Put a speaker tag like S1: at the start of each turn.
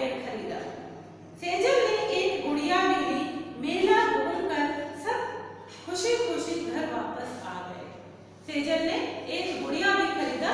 S1: Rocket खरीदा। सेजल ने एक गुड़िया भी मिली मेला घूमकर सब खुशी खुशी घर वापस आ गए। सेजल ने एक गुड़िया भी खरीदा